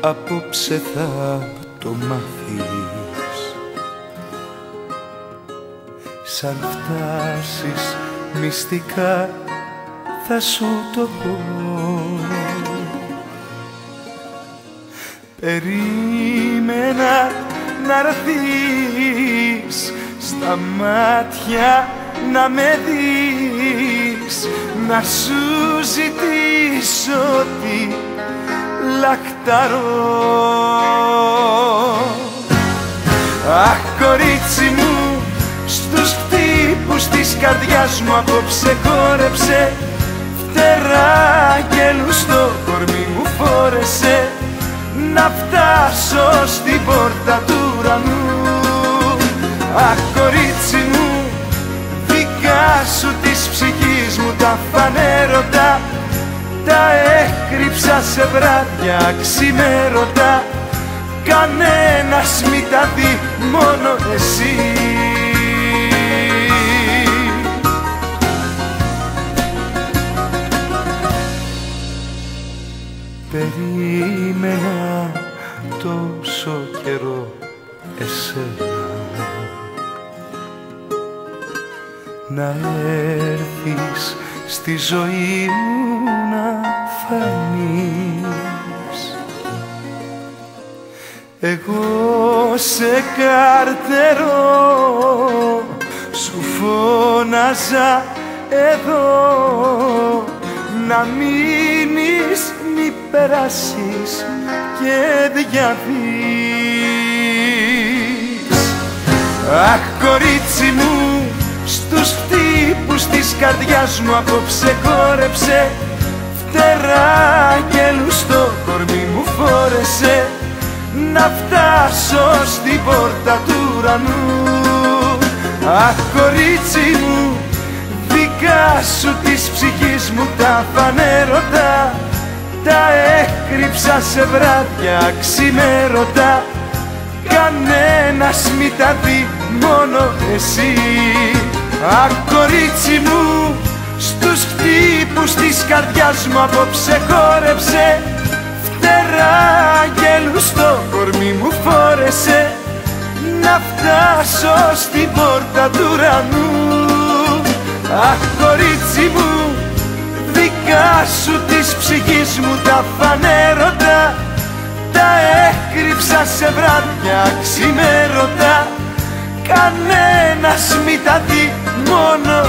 απόψε θα το μάθεις. Σαν φτάσεις μυστικά θα σου το πω. Περίμενα να έρθεις στα μάτια να με δεις. Να σου ζητήσω τι λακταρό Αχ κορίτσι μου στους χτύπους της καρδιάς μου απόψε χόρεψε φτερά και στο κορμί μου φόρεσε να φτάσω στην πόρτα του ουρανού. Αχ κορίτσι μου δικά σου της ψυχής μου τα φανέρωτα τα έκρυψα σε βράδια ξημέρωτα. Κανένας μη τα δει μόνο εσύ. Περίμενα τόσο καιρό εσένα να έρθεις στη ζωή μου να φανείς. Εγώ σε καρτερώ σου φώναζα εδώ να μείνεις μη περάσεις και διαβείς. Αχ κορίτσι μου στους χτύπους της καρδιάς μου απόψε χόρεψε φτερά και στο κορμί μου φόρεσε. Να φτάσω στην πόρτα του ουρανού. Αχ κορίτσι μου δικά σου της ψυχής μου τα φανέρωτα. Τα έκρυψα σε βράδια ξημέρωτα. Κανένας μη τα δει μόνο εσύ Αχ κορίτσι μου στους χτύπους της καρδιάς μου απόψε χόρεψε. Φτερά και στο κορμί μου φόρεσε. Να φτάσω στην πόρτα του ουρανού. Αχ κορίτσι μου δικά σου της ψυχής μου τα φανέρωτα. Τα έκρυψα σε βράδια ξημέρωτα. Κανένας μη τα δει. μόνο εσύ μόνο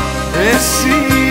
εσύ